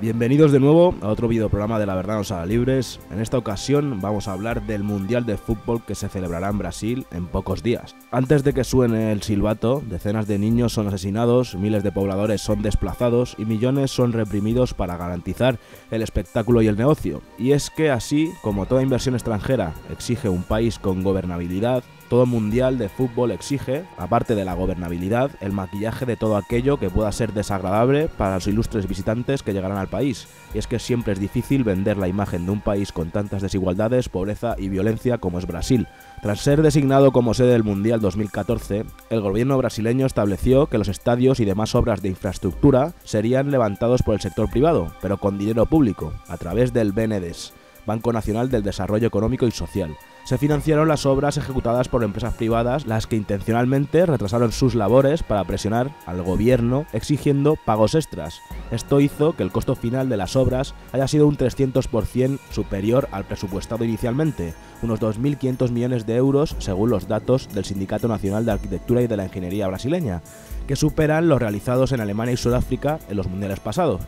Bienvenidos de nuevo a otro videoprograma de La Verdad nos haga libres. En esta ocasión vamos a hablar del Mundial de Fútbol que se celebrará en Brasil en pocos días. Antes de que suene el silbato, decenas de niños son asesinados, miles de pobladores son desplazados y millones son reprimidos para garantizar el espectáculo y el negocio. Y es que así, como toda inversión extranjera exige un país con gobernabilidad, todo mundial de fútbol exige, aparte de la gobernabilidad, el maquillaje de todo aquello que pueda ser desagradable para los ilustres visitantes que llegarán al país. Y es que siempre es difícil vender la imagen de un país con tantas desigualdades, pobreza y violencia como es Brasil. Tras ser designado como sede del Mundial 2014, el gobierno brasileño estableció que los estadios y demás obras de infraestructura serían levantados por el sector privado, pero con dinero público, a través del BNDES, Banco Nacional del Desarrollo Económico y Social se financiaron las obras ejecutadas por empresas privadas, las que intencionalmente retrasaron sus labores para presionar al gobierno exigiendo pagos extras. Esto hizo que el costo final de las obras haya sido un 300% superior al presupuestado inicialmente, unos 2.500 millones de euros según los datos del Sindicato Nacional de Arquitectura y de la Ingeniería brasileña, que superan los realizados en Alemania y Sudáfrica en los mundiales pasados.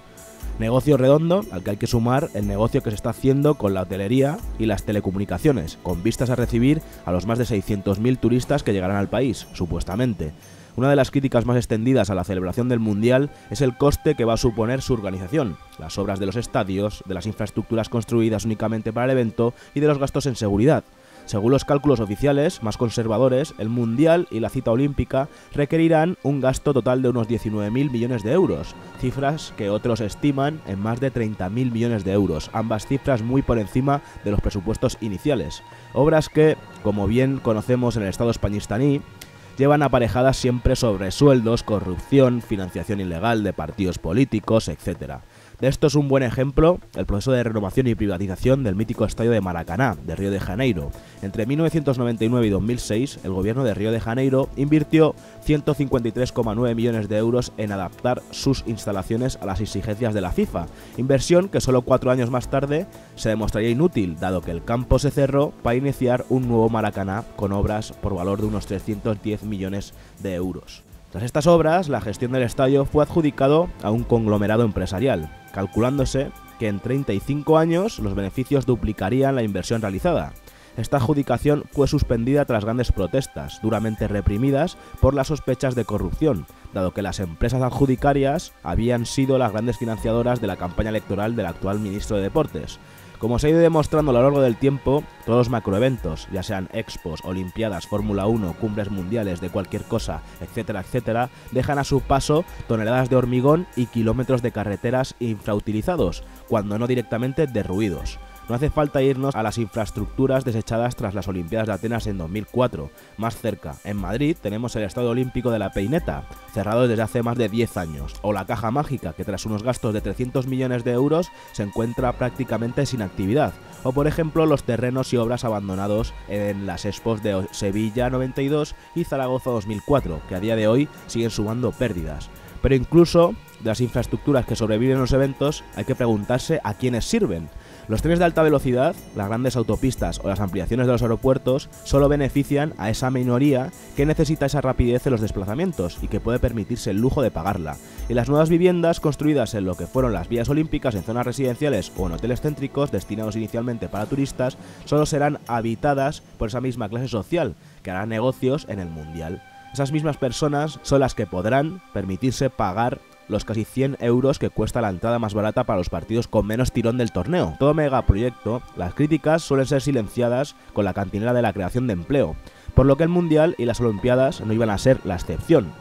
Negocio redondo al que hay que sumar el negocio que se está haciendo con la hotelería y las telecomunicaciones, con vistas a recibir a los más de 600.000 turistas que llegarán al país, supuestamente. Una de las críticas más extendidas a la celebración del Mundial es el coste que va a suponer su organización, las obras de los estadios, de las infraestructuras construidas únicamente para el evento y de los gastos en seguridad. Según los cálculos oficiales más conservadores, el Mundial y la cita olímpica requerirán un gasto total de unos 19.000 millones de euros, cifras que otros estiman en más de 30.000 millones de euros, ambas cifras muy por encima de los presupuestos iniciales. Obras que, como bien conocemos en el Estado españistaní, llevan aparejadas siempre sobre sueldos, corrupción, financiación ilegal de partidos políticos, etc. De esto es un buen ejemplo el proceso de renovación y privatización del mítico estadio de Maracaná, de Río de Janeiro. Entre 1999 y 2006, el gobierno de Río de Janeiro invirtió 153,9 millones de euros en adaptar sus instalaciones a las exigencias de la FIFA, inversión que solo cuatro años más tarde se demostraría inútil, dado que el campo se cerró para iniciar un nuevo Maracaná con obras por valor de unos 310 millones de euros. Tras estas obras, la gestión del estadio fue adjudicado a un conglomerado empresarial, calculándose que en 35 años los beneficios duplicarían la inversión realizada. Esta adjudicación fue suspendida tras grandes protestas, duramente reprimidas por las sospechas de corrupción, dado que las empresas adjudicarias habían sido las grandes financiadoras de la campaña electoral del actual ministro de Deportes. Como se ha ido demostrando a lo largo del tiempo, todos los macroeventos, ya sean expos, olimpiadas, Fórmula 1, cumbres mundiales de cualquier cosa, etcétera, etcétera, dejan a su paso toneladas de hormigón y kilómetros de carreteras infrautilizados, cuando no directamente derruidos. No hace falta irnos a las infraestructuras desechadas tras las Olimpiadas de Atenas en 2004. Más cerca, en Madrid, tenemos el Estadio Olímpico de la Peineta, cerrado desde hace más de 10 años, o la Caja Mágica, que tras unos gastos de 300 millones de euros se encuentra prácticamente sin actividad, o por ejemplo los terrenos y obras abandonados en las expos de Sevilla 92 y Zaragoza 2004, que a día de hoy siguen sumando pérdidas. Pero incluso de las infraestructuras que sobreviven en los eventos, hay que preguntarse a quiénes sirven. Los trenes de alta velocidad, las grandes autopistas o las ampliaciones de los aeropuertos solo benefician a esa minoría que necesita esa rapidez en los desplazamientos y que puede permitirse el lujo de pagarla. Y las nuevas viviendas construidas en lo que fueron las vías olímpicas en zonas residenciales o en hoteles céntricos destinados inicialmente para turistas solo serán habitadas por esa misma clase social que hará negocios en el mundial. Esas mismas personas son las que podrán permitirse pagar los casi 100 euros que cuesta la entrada más barata para los partidos con menos tirón del torneo. Todo megaproyecto, las críticas suelen ser silenciadas con la cantinera de la creación de empleo, por lo que el Mundial y las Olimpiadas no iban a ser la excepción.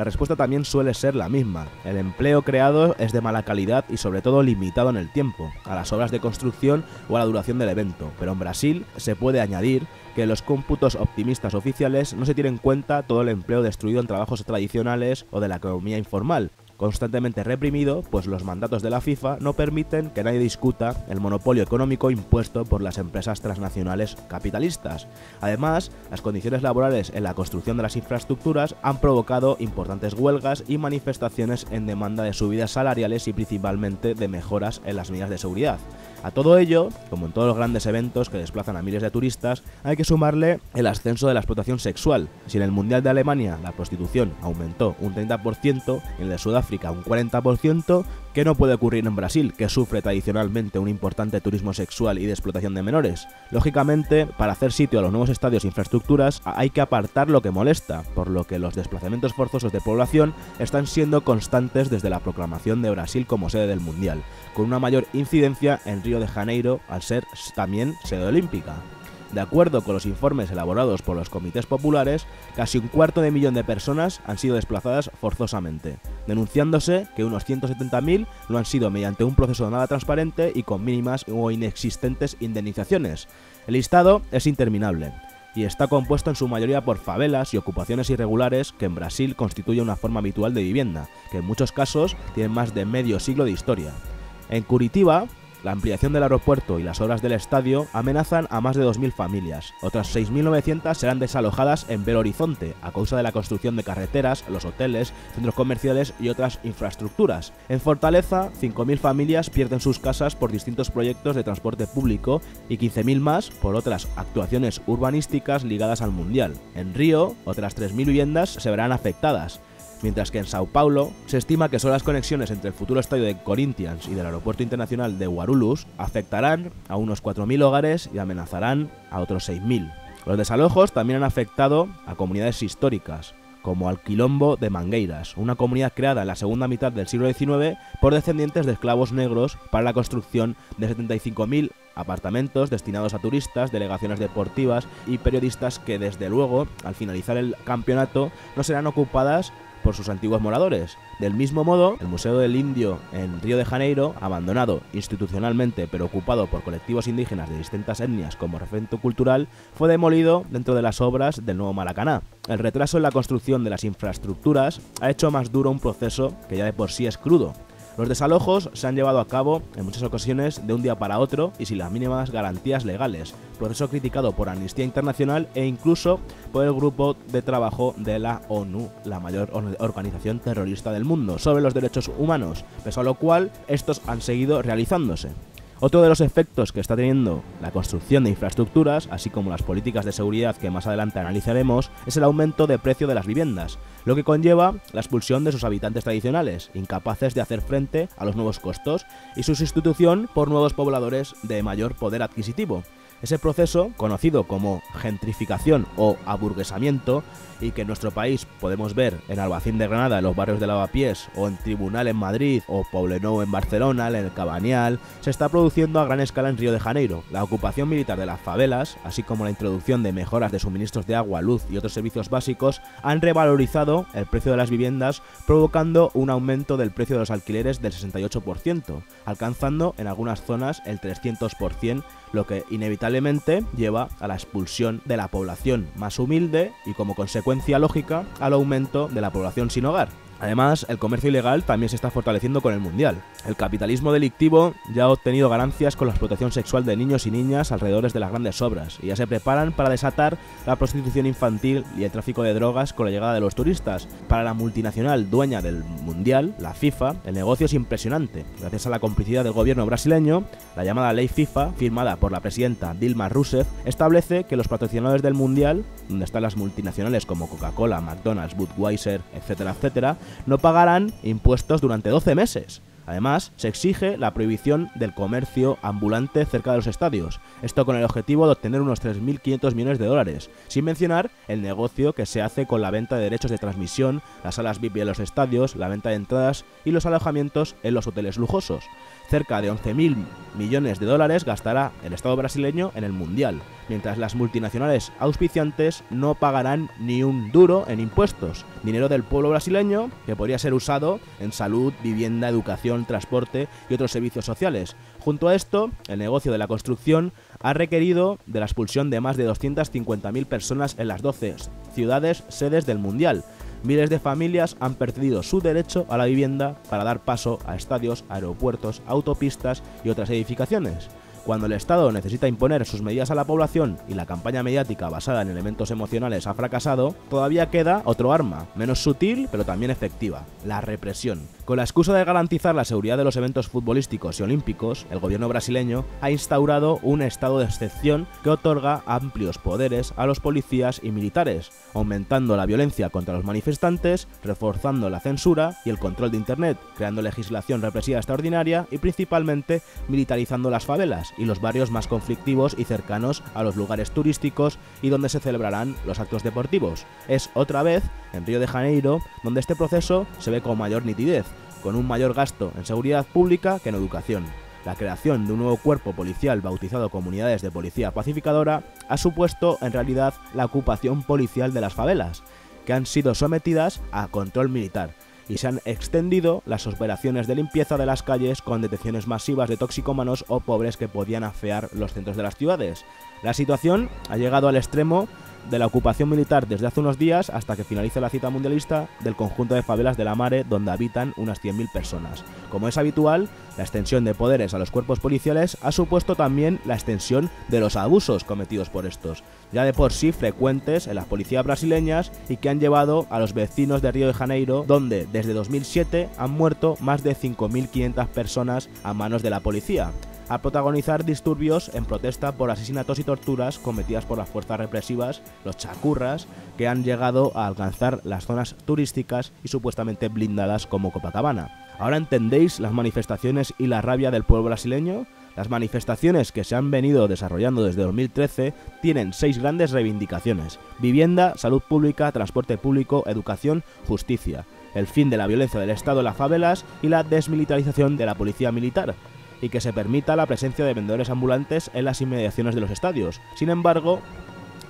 La respuesta también suele ser la misma. El empleo creado es de mala calidad y sobre todo limitado en el tiempo, a las obras de construcción o a la duración del evento. Pero en Brasil se puede añadir que los cómputos optimistas oficiales no se tiene en cuenta todo el empleo destruido en trabajos tradicionales o de la economía informal, constantemente reprimido, pues los mandatos de la FIFA no permiten que nadie discuta el monopolio económico impuesto por las empresas transnacionales capitalistas. Además, las condiciones laborales en la construcción de las infraestructuras han provocado importantes huelgas y manifestaciones en demanda de subidas salariales y principalmente de mejoras en las medidas de seguridad. A todo ello, como en todos los grandes eventos que desplazan a miles de turistas, hay que sumarle el ascenso de la explotación sexual. Si en el Mundial de Alemania la prostitución aumentó un 30%, en el de Sudáfrica un 40%, que no puede ocurrir en Brasil, que sufre tradicionalmente un importante turismo sexual y de explotación de menores. Lógicamente, para hacer sitio a los nuevos estadios e infraestructuras hay que apartar lo que molesta, por lo que los desplazamientos forzosos de población están siendo constantes desde la proclamación de Brasil como sede del Mundial, con una mayor incidencia en Río de Janeiro al ser también sede olímpica. De acuerdo con los informes elaborados por los comités populares, casi un cuarto de millón de personas han sido desplazadas forzosamente, denunciándose que unos 170.000 lo han sido mediante un proceso nada transparente y con mínimas o inexistentes indemnizaciones. El listado es interminable y está compuesto en su mayoría por favelas y ocupaciones irregulares que en Brasil constituye una forma habitual de vivienda, que en muchos casos tienen más de medio siglo de historia. En Curitiba, la ampliación del aeropuerto y las obras del estadio amenazan a más de 2.000 familias. Otras 6.900 serán desalojadas en Belo Horizonte a causa de la construcción de carreteras, los hoteles, centros comerciales y otras infraestructuras. En Fortaleza, 5.000 familias pierden sus casas por distintos proyectos de transporte público y 15.000 más por otras actuaciones urbanísticas ligadas al Mundial. En Río, otras 3.000 viviendas se verán afectadas mientras que en Sao Paulo se estima que solo las conexiones entre el futuro estadio de Corinthians y del aeropuerto internacional de Guarulhos afectarán a unos 4.000 hogares y amenazarán a otros 6.000. Los desalojos también han afectado a comunidades históricas, como al Quilombo de Mangueiras, una comunidad creada en la segunda mitad del siglo XIX por descendientes de esclavos negros para la construcción de 75.000 apartamentos destinados a turistas, delegaciones deportivas y periodistas que desde luego, al finalizar el campeonato, no serán ocupadas por sus antiguos moradores. Del mismo modo, el Museo del Indio en Río de Janeiro, abandonado institucionalmente pero ocupado por colectivos indígenas de distintas etnias como referente cultural, fue demolido dentro de las obras del nuevo Maracaná. El retraso en la construcción de las infraestructuras ha hecho más duro un proceso que ya de por sí es crudo, los desalojos se han llevado a cabo en muchas ocasiones de un día para otro y sin las mínimas garantías legales, proceso criticado por Amnistía Internacional e incluso por el grupo de trabajo de la ONU, la mayor organización terrorista del mundo, sobre los derechos humanos, pese a lo cual estos han seguido realizándose. Otro de los efectos que está teniendo la construcción de infraestructuras, así como las políticas de seguridad que más adelante analizaremos, es el aumento de precio de las viviendas, lo que conlleva la expulsión de sus habitantes tradicionales, incapaces de hacer frente a los nuevos costos, y su sustitución por nuevos pobladores de mayor poder adquisitivo. Ese proceso, conocido como gentrificación o aburguesamiento, y que en nuestro país podemos ver en Albacín de Granada, en los barrios de Lavapiés, o en Tribunal en Madrid, o Poblenou en Barcelona, en el Cabanial, se está produciendo a gran escala en Río de Janeiro. La ocupación militar de las favelas, así como la introducción de mejoras de suministros de agua, luz y otros servicios básicos, han revalorizado el precio de las viviendas, provocando un aumento del precio de los alquileres del 68%, alcanzando en algunas zonas el 300%, lo que inevitablemente lleva a la expulsión de la población más humilde y como consecuencia lógica al aumento de la población sin hogar. Además, el comercio ilegal también se está fortaleciendo con el Mundial. El capitalismo delictivo ya ha obtenido ganancias con la explotación sexual de niños y niñas alrededor de las grandes obras, y ya se preparan para desatar la prostitución infantil y el tráfico de drogas con la llegada de los turistas. Para la multinacional dueña del Mundial, la FIFA, el negocio es impresionante. Gracias a la complicidad del gobierno brasileño, la llamada ley FIFA, firmada por la presidenta Dilma Rousseff, establece que los patrocinadores del Mundial, donde están las multinacionales como Coca-Cola, McDonald's, Budweiser, etcétera, etcétera, no pagarán impuestos durante 12 meses. Además, se exige la prohibición del comercio ambulante cerca de los estadios, esto con el objetivo de obtener unos 3.500 millones de dólares, sin mencionar el negocio que se hace con la venta de derechos de transmisión, las salas VIP en los estadios, la venta de entradas y los alojamientos en los hoteles lujosos. Cerca de 11.000 millones de dólares gastará el Estado brasileño en el Mundial, mientras las multinacionales auspiciantes no pagarán ni un duro en impuestos, dinero del pueblo brasileño que podría ser usado en salud, vivienda, educación, transporte y otros servicios sociales. Junto a esto, el negocio de la construcción ha requerido de la expulsión de más de 250.000 personas en las 12 ciudades sedes del Mundial, miles de familias han perdido su derecho a la vivienda para dar paso a estadios, aeropuertos, autopistas y otras edificaciones. Cuando el Estado necesita imponer sus medidas a la población y la campaña mediática basada en elementos emocionales ha fracasado, todavía queda otro arma, menos sutil pero también efectiva, la represión Con la excusa de garantizar la seguridad de los eventos futbolísticos y olímpicos, el gobierno brasileño ha instaurado un estado de excepción que otorga amplios poderes a los policías y militares, aumentando la violencia contra los manifestantes, reforzando la censura y el control de Internet, creando legislación represiva extraordinaria y principalmente militarizando las favelas y los barrios más conflictivos y cercanos a los lugares turísticos y donde se celebrarán los actos deportivos. Es otra vez en Río de Janeiro donde este proceso se ve con mayor nitidez, con un mayor gasto en seguridad pública que en educación. La creación de un nuevo cuerpo policial bautizado Comunidades de Policía Pacificadora ha supuesto en realidad la ocupación policial de las favelas, que han sido sometidas a control militar, y se han extendido las operaciones de limpieza de las calles con detenciones masivas de toxicómanos o pobres que podían afear los centros de las ciudades. La situación ha llegado al extremo de la ocupación militar desde hace unos días hasta que finalice la cita mundialista del conjunto de favelas de la Mare donde habitan unas 100.000 personas. Como es habitual, la extensión de poderes a los cuerpos policiales ha supuesto también la extensión de los abusos cometidos por estos, ya de por sí frecuentes en las policías brasileñas y que han llevado a los vecinos de Río de Janeiro, donde desde 2007 han muerto más de 5.500 personas a manos de la policía a protagonizar disturbios en protesta por asesinatos y torturas cometidas por las fuerzas represivas, los chacurras, que han llegado a alcanzar las zonas turísticas y supuestamente blindadas como Copacabana. ¿Ahora entendéis las manifestaciones y la rabia del pueblo brasileño? Las manifestaciones que se han venido desarrollando desde 2013 tienen seis grandes reivindicaciones. Vivienda, salud pública, transporte público, educación, justicia. El fin de la violencia del Estado en las favelas y la desmilitarización de la policía militar, y que se permita la presencia de vendedores ambulantes en las inmediaciones de los estadios. Sin embargo,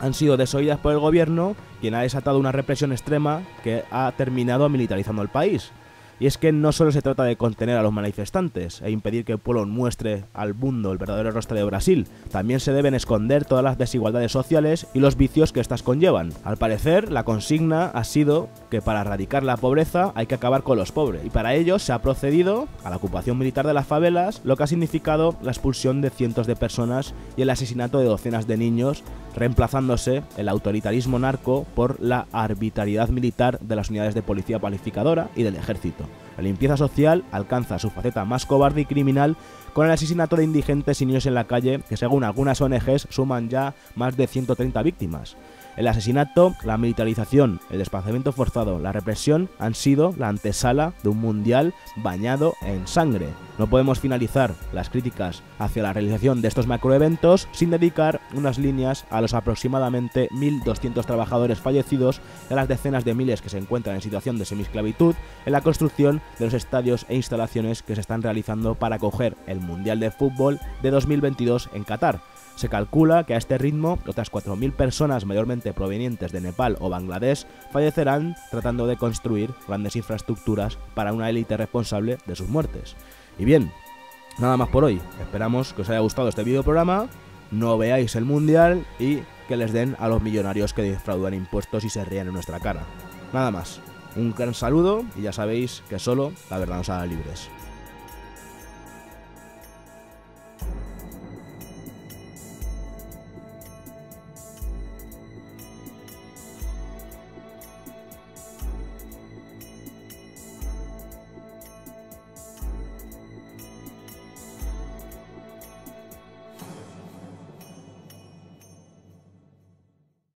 han sido desoídas por el gobierno, quien ha desatado una represión extrema que ha terminado militarizando el país. Y es que no solo se trata de contener a los manifestantes e impedir que el pueblo muestre al mundo el verdadero rostro de Brasil, también se deben esconder todas las desigualdades sociales y los vicios que éstas conllevan. Al parecer, la consigna ha sido que para erradicar la pobreza hay que acabar con los pobres, y para ello se ha procedido a la ocupación militar de las favelas, lo que ha significado la expulsión de cientos de personas y el asesinato de docenas de niños, reemplazándose el autoritarismo narco por la arbitrariedad militar de las unidades de policía palificadora y del ejército. La limpieza social alcanza su faceta más cobarde y criminal con el asesinato de indigentes y niños en la calle, que según algunas ONGs suman ya más de 130 víctimas. El asesinato, la militarización, el desplazamiento forzado, la represión han sido la antesala de un mundial bañado en sangre. No podemos finalizar las críticas hacia la realización de estos macroeventos sin dedicar unas líneas a los aproximadamente 1.200 trabajadores fallecidos y a las decenas de miles que se encuentran en situación de semisclavitud en la construcción de los estadios e instalaciones que se están realizando para acoger el Mundial de Fútbol de 2022 en Qatar. Se calcula que a este ritmo otras 4.000 personas mayormente provenientes de Nepal o Bangladesh fallecerán tratando de construir grandes infraestructuras para una élite responsable de sus muertes. Y bien, nada más por hoy. Esperamos que os haya gustado este video programa, no veáis el mundial y que les den a los millonarios que defraudan impuestos y se ríen en nuestra cara. Nada más. Un gran saludo y ya sabéis que solo la verdad nos haga libres.